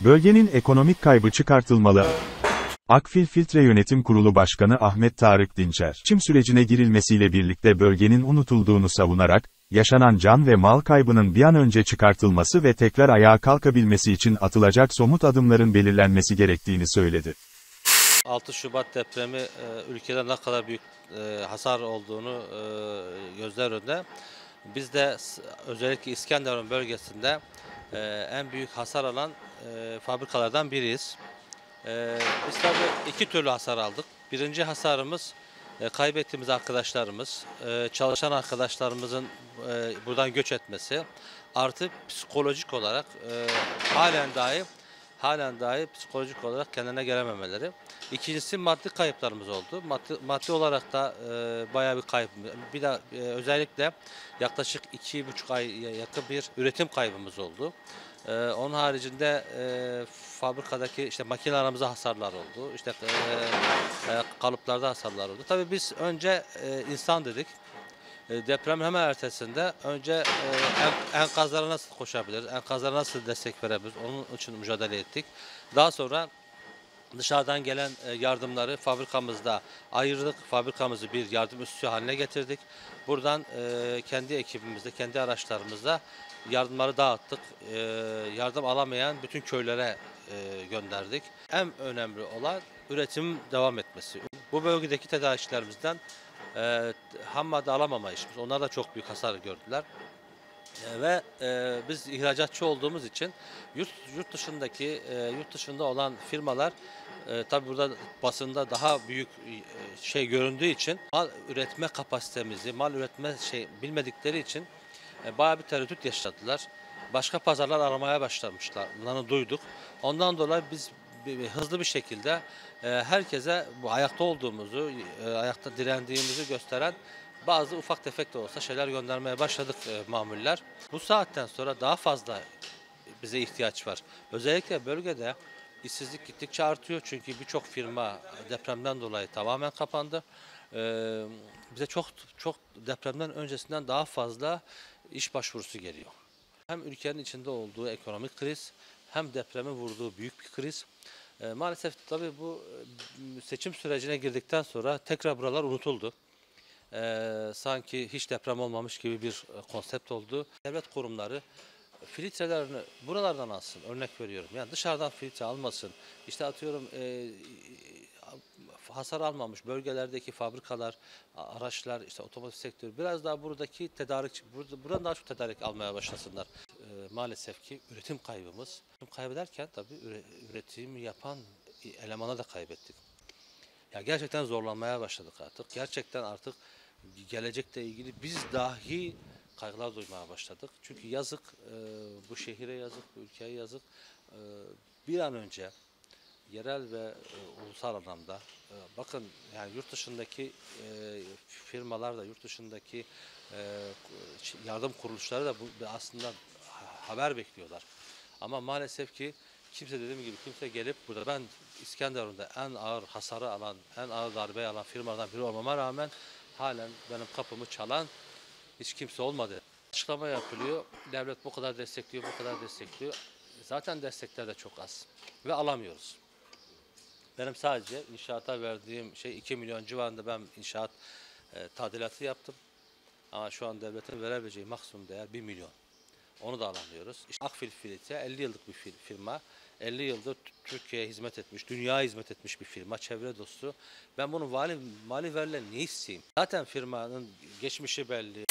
Bölgenin ekonomik kaybı çıkartılmalı. Akfil Filtre Yönetim Kurulu Başkanı Ahmet Tarık Dinçer, çim sürecine girilmesiyle birlikte bölgenin unutulduğunu savunarak, yaşanan can ve mal kaybının bir an önce çıkartılması ve tekrar ayağa kalkabilmesi için atılacak somut adımların belirlenmesi gerektiğini söyledi. 6 Şubat depremi e, ülkede ne kadar büyük e, hasar olduğunu e, gözler önünde. Biz de özellikle İskenderun bölgesinde e, en büyük hasar alan e, fabrikalardan biriyiz. E, biz tabii iki türlü hasar aldık. Birinci hasarımız e, kaybettiğimiz arkadaşlarımız, e, çalışan arkadaşlarımızın e, buradan göç etmesi, artı psikolojik olarak e, halen dahi halen dahi psikolojik olarak kendine gelememeleri. İkincisi maddi kayıplarımız oldu. Maddi, maddi olarak da e, bayağı bir kayıp. Bir de e, özellikle yaklaşık iki buçuk ay yakın bir üretim kaybımız oldu. E, onun haricinde e, fabrikadaki işte makinelerimize hasarlar oldu. İşte e, e, kalıplarda hasarlar oldu. Tabii biz önce e, insan dedik. E, Deprem hemen ertesinde önce e, en- enkazlara nasıl koşabiliriz, enkazlara nasıl destek verebiliriz onun için mücadele ettik. Daha sonra dışarıdan gelen e, yardımları fabrikamızda ayırdık. Fabrikamızı bir yardım üssü haline getirdik. Buradan kendi ekibimizde, kendi araçlarımızda yardımları dağıttık. Yardım alamayan bütün köylere gönderdik. En önemli olan üretim devam etmesi. Bu bölgedeki tedarikçilerimizden ham madde alamama işimiz. Onlar da çok büyük hasar gördüler. E, ve e, biz ihracatçı olduğumuz için yurt yurt dışındaki e, yurt dışında olan firmalar e, tabi burada basında daha büyük e, şey göründüğü için mal üretme kapasitemizi, mal üretme şey bilmedikleri için e, bayağı bir tereddüt yaşadılar. Başka pazarlar aramaya başlamışlar. Bunları duyduk. Ondan dolayı biz hızlı bir şekilde e, herkese bu ayakta olduğumuzu, e, ayakta direndiğimizi gösteren bazı ufak tefek de olsa şeyler göndermeye başladık e, mamuller. Bu saatten sonra daha fazla bize ihtiyaç var. Özellikle bölgede işsizlik gittikçe artıyor çünkü birçok firma depremden dolayı tamamen kapandı. Bize çok çok depremden öncesinden daha fazla iş başvurusu geliyor. Hem ülkenin içinde olduğu ekonomik kriz hem depremin vurduğu büyük bir kriz. Ee, maalesef tabii bu e, seçim sürecine girdikten sonra tekrar buralar unutuldu. Ee, sanki hiç deprem olmamış gibi bir e, konsept oldu. Devlet kurumları filtrelerini buralardan alsın. Örnek veriyorum. Yani dışarıdan filtre almasın. İşte atıyorum e, hasar almamış bölgelerdeki fabrikalar, araçlar, işte otomotiv sektörü biraz daha buradaki tedarik, burada, buradan daha çok tedarik almaya başlasınlar. E, maalesef ki üretim kaybımız. Üretim kaybederken tabii üre, üretim yapan elemana da kaybettik. Ya gerçekten zorlanmaya başladık artık. Gerçekten artık gelecekle ilgili biz dahi kaygılar duymaya başladık. Çünkü yazık, e, bu şehire yazık, bu ülkeye yazık. E, bir an önce yerel ve ulusal anlamda bakın yani yurt dışındaki firmalar da yurt dışındaki yardım kuruluşları da bu aslında haber bekliyorlar. Ama maalesef ki kimse dediğim gibi kimse gelip burada ben İskenderun'da en ağır hasarı alan, en ağır darbe alan firmalardan biri olmama rağmen halen benim kapımı çalan hiç kimse olmadı. Açıklama yapılıyor. Devlet bu kadar destekliyor, bu kadar destekliyor. Zaten destekler de çok az ve alamıyoruz. Benim sadece inşaata verdiğim şey 2 milyon civarında ben inşaat e, tadilatı yaptım. Ama şu an devletin verebileceği maksimum değer 1 milyon. Onu da alamıyoruz. İşte Akfil Filtre 50 yıllık bir fir- firma. 50 yıldır Türkiye'ye hizmet etmiş, dünyaya hizmet etmiş bir firma, çevre dostu. Ben bunun vali, mali verilen ne isteyeyim? Zaten firmanın geçmişi belli.